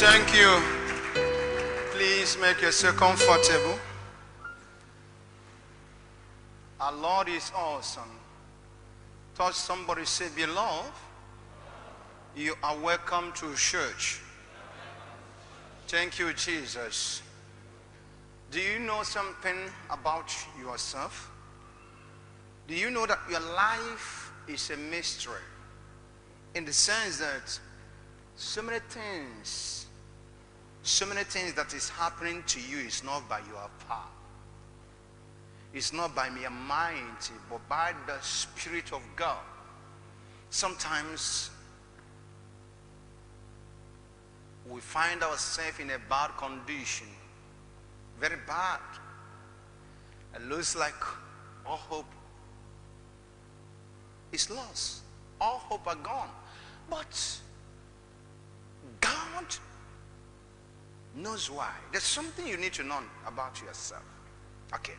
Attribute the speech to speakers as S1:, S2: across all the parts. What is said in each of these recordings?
S1: Thank you. Please make yourself comfortable. Our Lord is awesome. Touch somebody, say, Beloved, you are welcome to church. Thank you, Jesus. Do you know something about yourself? Do you know that your life is a mystery? In the sense that so many things, so many things that is happening to you is not by your power. It's not by mere might, but by the Spirit of God. Sometimes we find ourselves in a bad condition, very bad. It looks like all hope is lost. All hope are gone. But God knows why. There's something you need to know about yourself. Okay.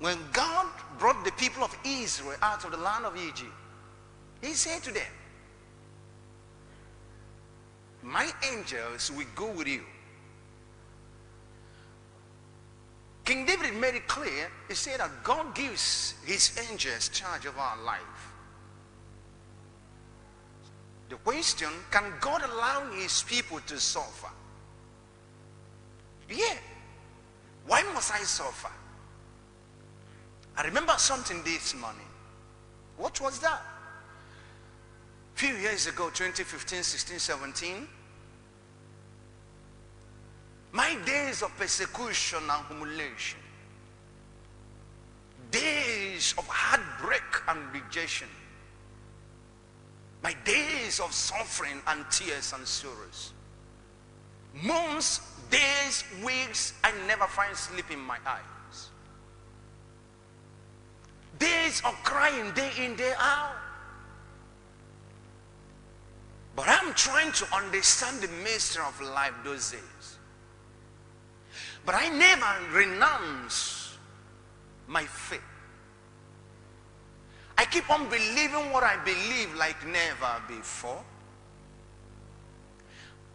S1: When God brought the people of Israel out of the land of Egypt, he said to them, my angels will go with you. King David made it clear. He said that God gives his angels charge of our life. The question, can God allow his people to suffer? Yeah. Why must I suffer? I remember something this morning. What was that? A few years ago, 2015, 16, 17, my days of persecution and humiliation, days of heartbreak and rejection, my days of suffering and tears and sorrows, months, days, weeks, I never find sleep in my eyes. Days of crying day in, day out. But I'm trying to understand the mystery of life those days. But I never renounce my faith. I keep on believing what I believe like never before.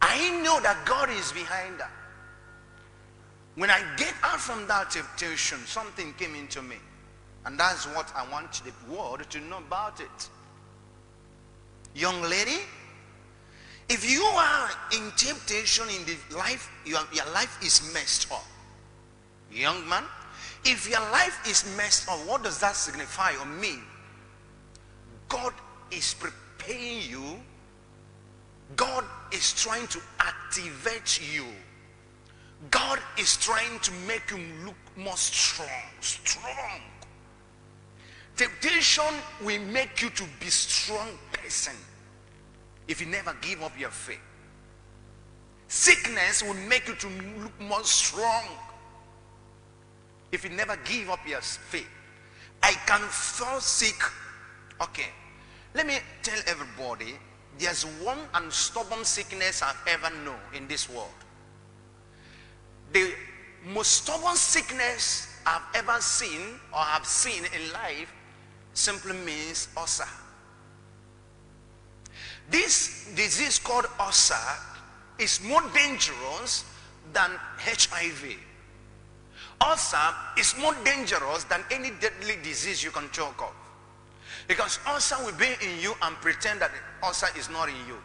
S1: I know that God is behind that. When I get out from that temptation, something came into me. And that's what I want the world to know about it. Young lady, if you are in temptation in the life, your, your life is messed up. Young man, if your life is messed up, what does that signify or mean? God is preparing you. God is trying to activate you. God is trying to make you look more strong. Strong. Temptation will make you to be strong person if you never give up your faith. Sickness will make you to look more strong if you never give up your faith. I can fall sick. Okay. Let me tell everybody there's one and stubborn sickness I've ever known in this world. The most stubborn sickness I've ever seen or have seen in life simply means ulcer. This disease called ulcer is more dangerous than HIV. Ulcer is more dangerous than any deadly disease you can talk of. Because ulcer will be in you and pretend that ulcer is not in you.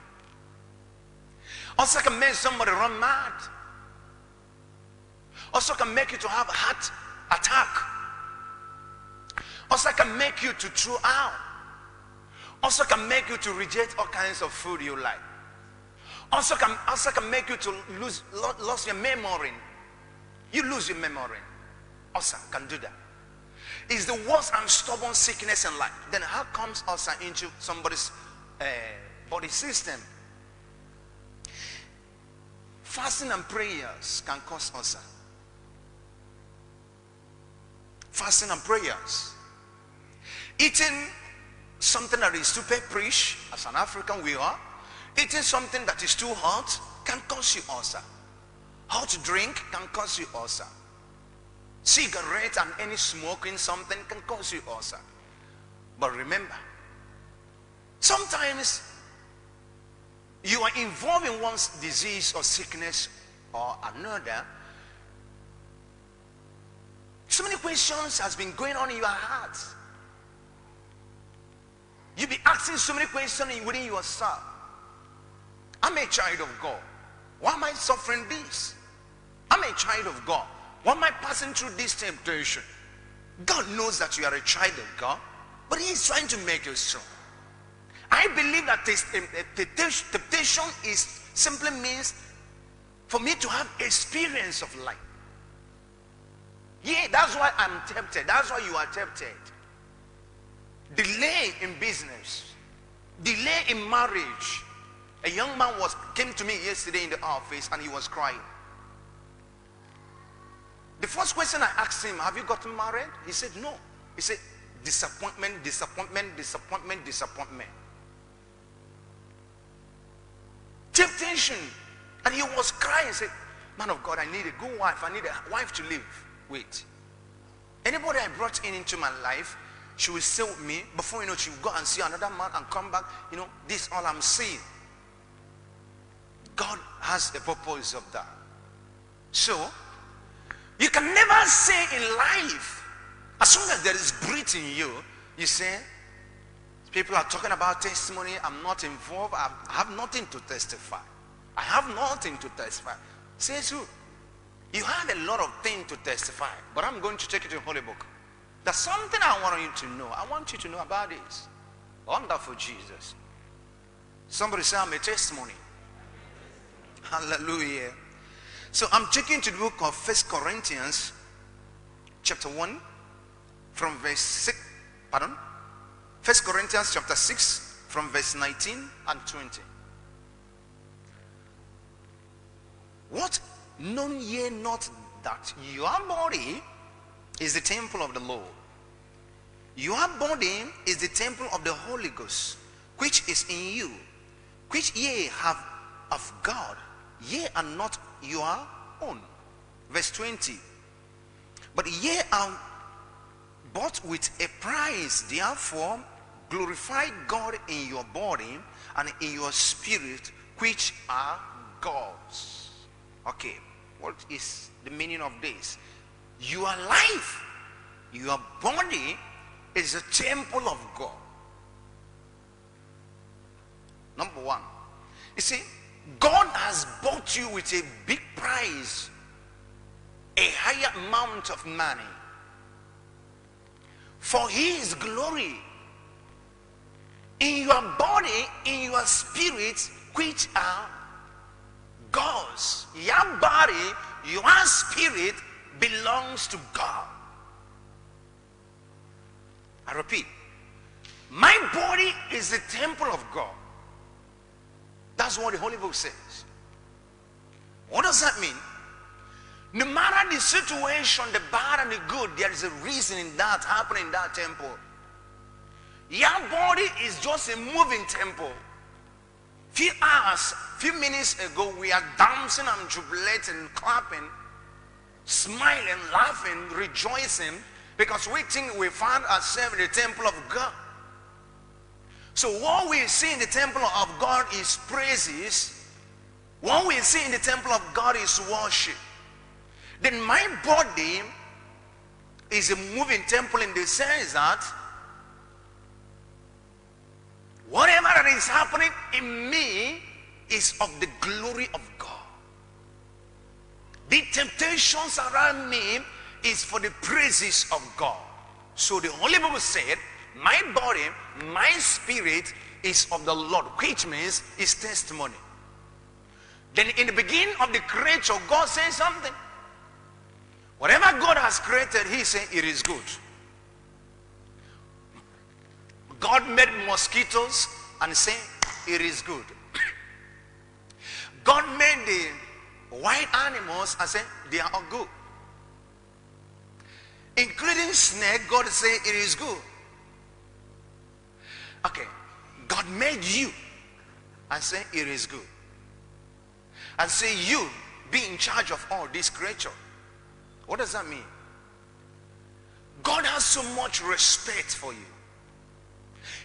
S1: Ulcer can make somebody run mad. Also can make you to have a heart attack. Also can make you to throw out. Also can make you to reject all kinds of food you like. Also can, also can make you to lose lose your memory. You lose your memory. Also can do that. It's the worst and stubborn sickness in life. Then how comes ulcer into somebody's uh, body system? Fasting and prayers can cause ulcer. Fasting and prayers. Eating something that is too pepperish, as an African we are, eating something that is too hot can cause you ulcer. Hot drink can cause you ulcer. Cigarette and any smoking something can cause you ulcer. But remember, sometimes you are involved in one's disease or sickness or another, so many questions has been going on in your heart. You be asking so many questions within yourself. I'm a child of God. Why am I suffering this? I'm a child of God. Why am I passing through this temptation? God knows that you are a child of God, but He is trying to make you strong. I believe that this eh, temptation is simply means for me to have experience of life. Yeah, that's why I'm tempted. That's why you are tempted. Delay in business, delay in marriage. A young man was came to me yesterday in the office and he was crying. The first question I asked him, Have you gotten married? He said, No. He said, Disappointment, disappointment, disappointment, disappointment. Temptation. And he was crying. He said, Man of God, I need a good wife. I need a wife to live with. Anybody I brought in into my life, she will stay with me. Before you know, she will go and see another man and come back. You know, this all I'm seeing. God has a purpose of that. So, you can never say in life, as long as there is breath in you, you say, people are talking about testimony, I'm not involved, I have nothing to testify. I have nothing to testify. Says who? You have a lot of things to testify, but I'm going to take it to the Holy Book. There's something I want you to know. I want you to know about this. Wonderful Jesus. Somebody say, I'm a testimony. Hallelujah. So I'm taking to the book of First Corinthians, chapter 1, from verse 6. Pardon? First Corinthians chapter 6, from verse 19 and 20. What know ye not that your body is the temple of the Lord? Your body is the temple of the Holy Ghost, which is in you, which ye have of God ye are not your own. Verse 20. But ye are bought with a price, therefore glorify God in your body and in your spirit, which are God's. Okay, what is the meaning of this? Your life, your body is a temple of God. Number one. You see, God has you with a big price, a higher amount of money for his glory in your body, in your spirit, which are God's. Your body, your spirit belongs to God. I repeat, my body is the temple of God. That's what the Holy Book says. What does that mean? No matter the situation, the bad and the good, there is a reason in that happening in that temple. Your body is just a moving temple. Few hours, few minutes ago, we are dancing and jubilating, clapping, smiling, laughing, rejoicing, because we think we found ourselves in the temple of God. So what we see in the temple of God is praises. What we see in the temple of God is worship. Then my body is a moving temple in the sense that whatever that is happening in me is of the glory of God. The temptations around me is for the praises of God. So the Holy Bible said, my body, my spirit is of the Lord, which means is testimony. Then in the beginning of the creation, God says something. Whatever God has created, he said it is good. God made mosquitoes and said it is good. God made the white animals and said they are all good. Including snake, God said it is good. Okay. God made you and say it is good. And say you be in charge of all this creature. What does that mean? God has so much respect for you.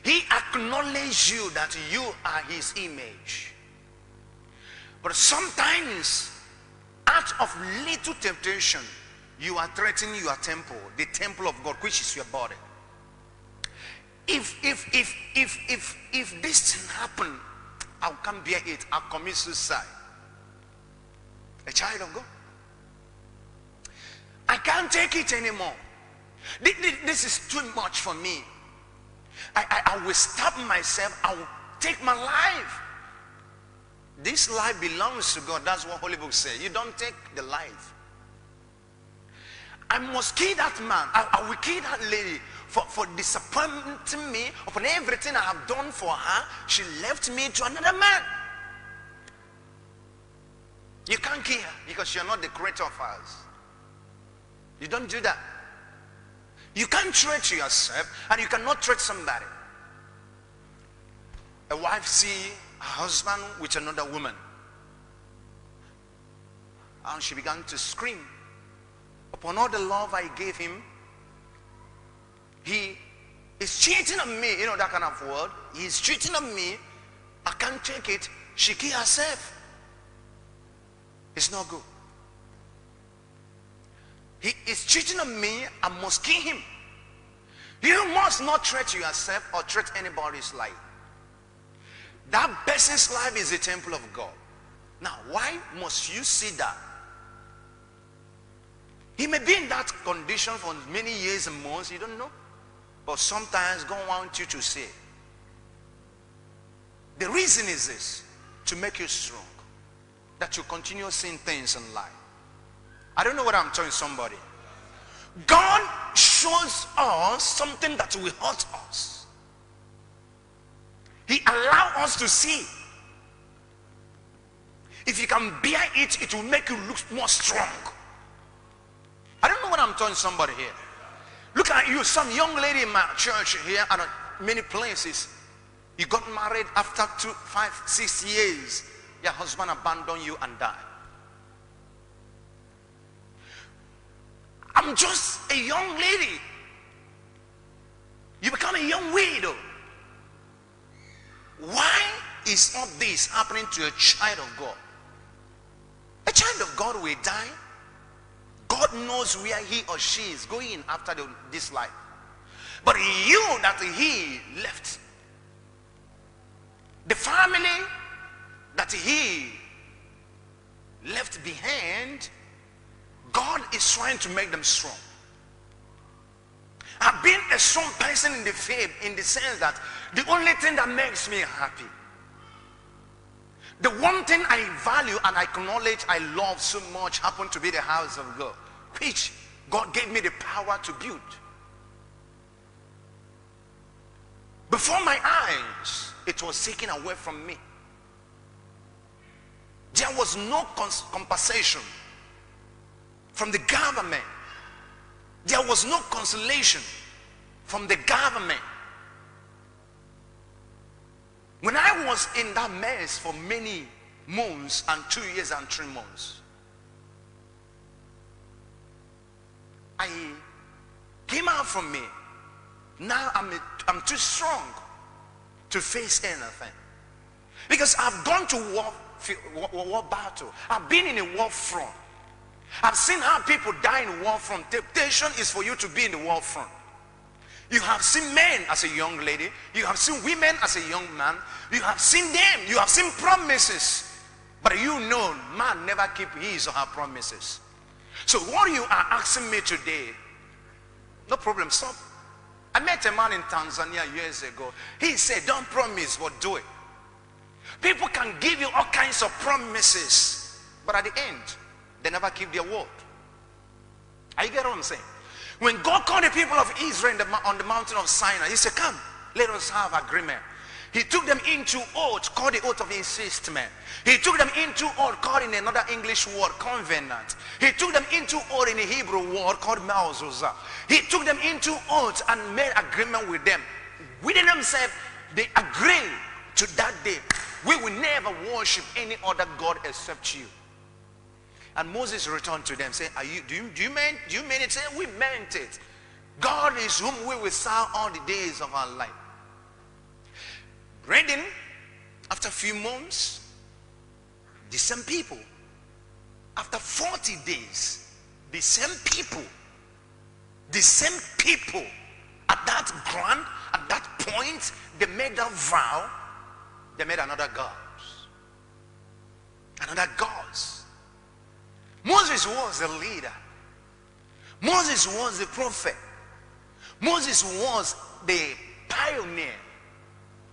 S1: He acknowledges you that you are his image. But sometimes, out of little temptation, you are threatening your temple, the temple of God, which is your body. If if if if if if this thing happen, I can't bear it. I'll commit suicide. A child of God. I can't take it anymore. This is too much for me. I, I, I will stop myself. I will take my life. This life belongs to God. That's what Holy Book says. You don't take the life. I must kill that man. I, I will kill that lady for, for disappointing me upon everything I have done for her. She left me to another man. You can't kill because you're not the creator of us. You don't do that. You can't treat yourself and you cannot treat somebody. A wife see a husband with another woman. And she began to scream. Upon all the love I gave him, he is cheating on me. You know that kind of word. He's cheating on me. I can't take it. She killed herself. It's not good. He is cheating on me. I must kill him. You must not treat yourself or treat anybody's life. That person's life is the temple of God. Now, why must you see that? He may be in that condition for many years and months, you don't know. But sometimes God wants you to see. The reason is this, to make you strong. That you continue seeing things in life. I don't know what I'm telling somebody. God shows us something that will hurt us. He allows us to see. If you can bear it, it will make you look more strong. I don't know what I'm telling somebody here. Look at you, some young lady in my church here and many places. You got married after two, five, six years. Your husband abandon you and die. I'm just a young lady. You become a young widow. Why is all this happening to a child of God? A child of God will die. God knows where he or she is going after the, this life. But you that he left, the family that he left behind God is trying to make them strong. I've been a strong person in the faith in the sense that the only thing that makes me happy, the one thing I value and I acknowledge I love so much happened to be the house of God, which God gave me the power to build. Before my eyes, it was taken away from me. There was no compensation from the government. There was no consolation from the government. When I was in that mess for many months and two years and three months, I came out from me. Now I'm, I'm too strong to face anything. Because I've gone to war, war, battle. I've been in a war front. I've seen how people die in war front. Temptation is for you to be in the war front. You have seen men as a young lady. You have seen women as a young man. You have seen them. You have seen promises. But you know, man never keep his or her promises. So what you are asking me today, no problem, stop. I met a man in Tanzania years ago. He said, don't promise, but do it. People can give you all kinds of promises. But at the end, they never keep their word. Are you get what I'm saying? When God called the people of Israel on the mountain of Sinai, he said, come, let us have agreement. He took them into oath, called the oath of insistment. He took them into oath, called in another English word, covenant. He took them into oath in a Hebrew word called mezuzah. He took them into oath and made agreement with them. Within themselves, they agreed to that day. We will never worship any other God except you. And Moses returned to them saying, Are you, do, you, do, you mean, do you mean it? Say, we meant it. God is whom we will serve all the days of our life. Reading, after a few months, The same people, after 40 days, the same people, the same people at that ground, at that point, they made a vow, they made another God. Another gods. Moses was the leader. Moses was the prophet. Moses was the pioneer.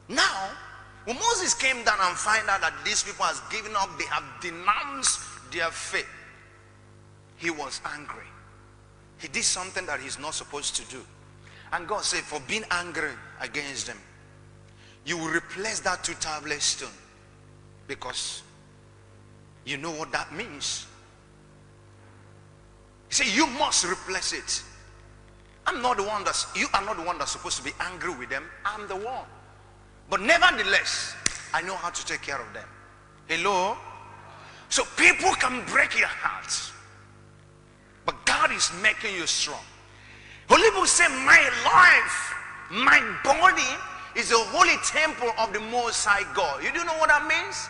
S1: Now, when Moses came down and find out that these people has given up, they have denounced their faith, he was angry. He did something that he's not supposed to do. And God said, for being angry against them, you will replace that two tablet stone because you know what that means. Said, you must replace it. I'm not the one that's, you are not the one that's supposed to be angry with them. I'm the one. But nevertheless, I know how to take care of them. Hello? So people can break your heart. But God is making you strong. Holy Book say, my life, my body is the holy temple of the Most High God. You do know what that means?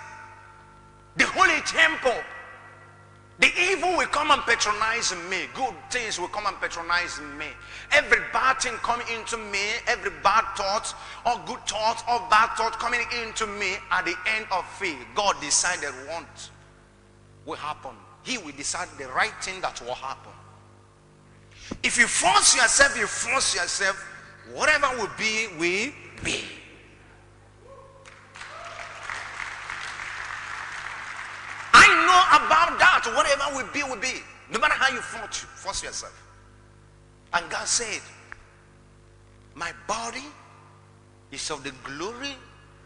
S1: The holy temple the evil will come and patronize me. Good things will come and patronize me. Every bad thing coming into me, every bad thought, or good thought, or bad thought coming into me at the end of it, God decided what will happen. He will decide the right thing that will happen. If you force yourself, you force yourself, whatever will be, will be. I know about that. Whatever will be, will be. No matter how you force, force yourself. And God said, My body is of the glory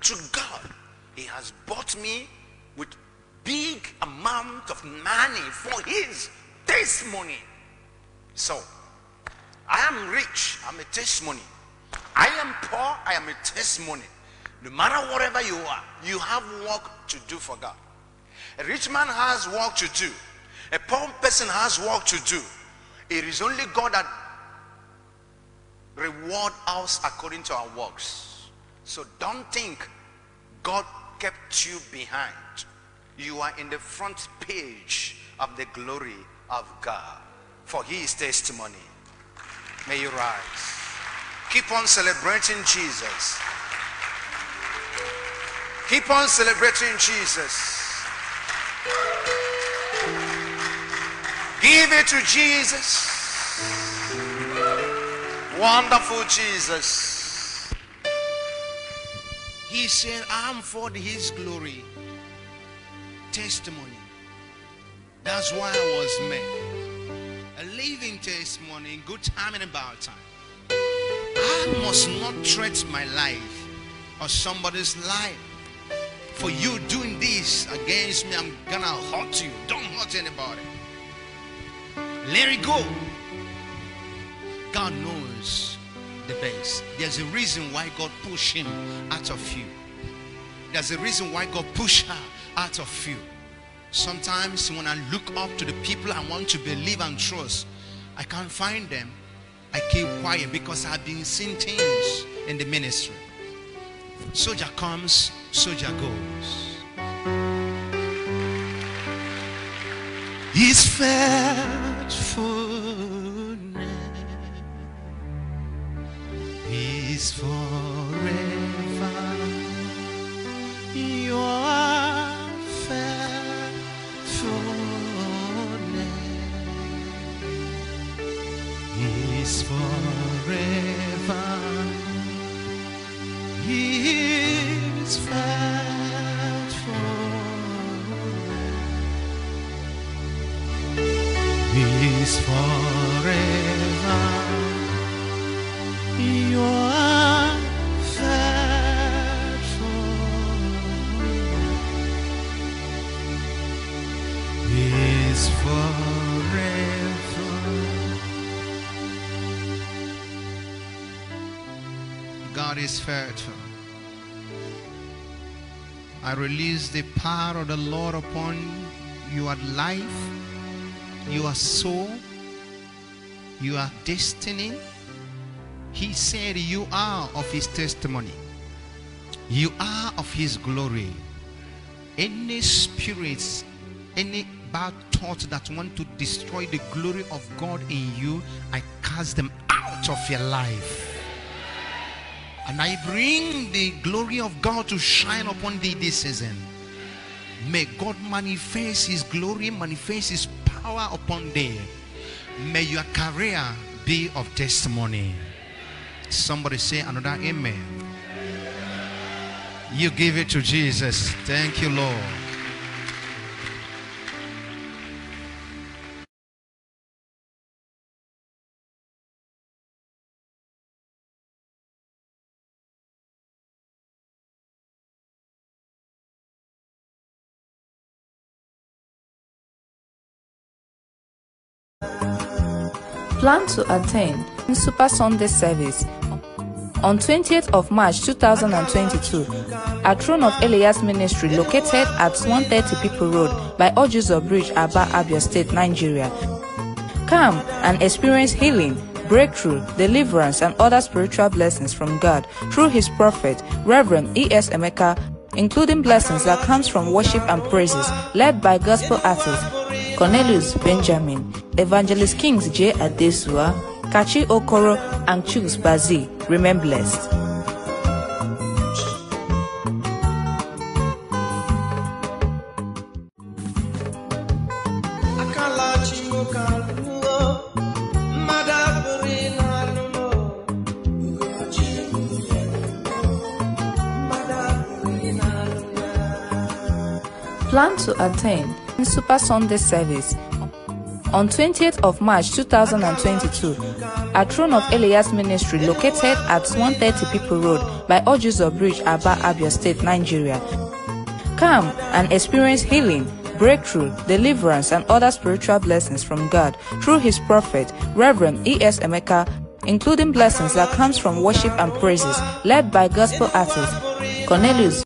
S1: to God. He has bought me with big amount of money for his testimony. So, I am rich. I'm a testimony. I am poor. I am a testimony. No matter whatever you are, you have work to do for God. A rich man has work to do. A poor person has work to do. It is only God that reward us according to our works. So don't think God kept you behind. You are in the front page of the glory of God. For he is testimony. May you rise. Keep on celebrating Jesus. Keep on celebrating Jesus. Give it to Jesus. Wonderful Jesus. He said, I'm for his glory. Testimony. That's why I was made. A living testimony in good time and bad time. I must not threaten my life or somebody's life for you doing this against me, I'm gonna hurt you. Don't hurt anybody. Let it go. God knows the best. There's a reason why God pushed him out of you. There's a reason why God pushed her out of you. Sometimes when I look up to the people I want to believe and trust, I can't find them. I keep quiet because I've been seeing things in the ministry. Soldier comes, soldier goes. His faithfulness is forever. Is. I release the power of the Lord upon your life, your soul, your destiny. He said, You are of His testimony, you are of His glory. Any spirits, any bad thoughts that want to destroy the glory of God in you, I cast them out of your life. And I bring the glory of God to shine upon thee this season. May God manifest his glory, manifest his power upon thee. May your career be of testimony. Somebody say another amen. You give it to Jesus. Thank you, Lord.
S2: Plan to attend Super Sunday service on 20th of March 2022 at Throne of Eliyah's Ministry located at 130 People Road by Ojuzo Bridge, Aba, Abia State, Nigeria. Come and experience healing, breakthrough, deliverance, and other spiritual blessings from God through His prophet, Reverend E.S. Emeka, including blessings that comes from worship and praises led by gospel artists Cornelius Benjamin, Evangelist Kings J. Adesua, Kachi Okoro, and Chus Bazi. Remain blessed. Plan to attend Super Sunday service on 20th of March 2022 at Throne of Eliyah's Ministry located at 130 People Road by Ojuzo Bridge, Aba, Abia State, Nigeria. Come and experience healing, breakthrough, deliverance, and other spiritual blessings from God through His prophet, Reverend E.S. Emeka, including blessings that comes from worship and praises led by gospel artists Cornelius